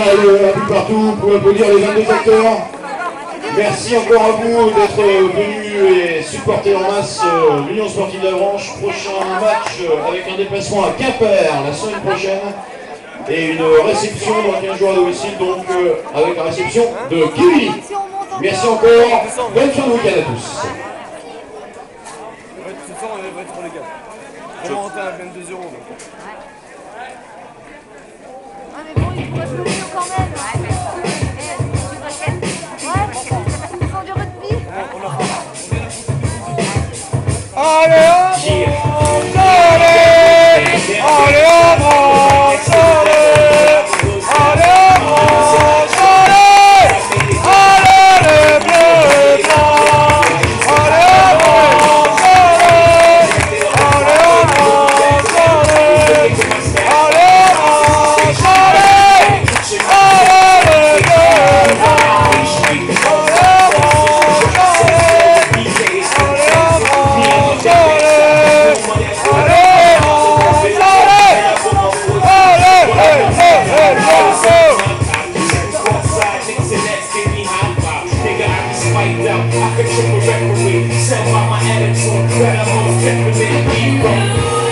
bien un peu partout, pouvez applaudir les 22 acteurs. Merci encore à vous d'être venus et supporter en masse euh, l'Union Sportive d'Avranches. Prochain match euh, avec un déplacement à Quimper la semaine prochaine et une réception dans 15 jours à domicile, donc euh, avec la réception de Kiwi. Merci encore, bonne fin de week-end à tous. Ce soir, on va être pour gars. On va rentrer à 22 euros. Aê! fight out. I control the referee. Sell by my attitude. That I'm most definitely evil.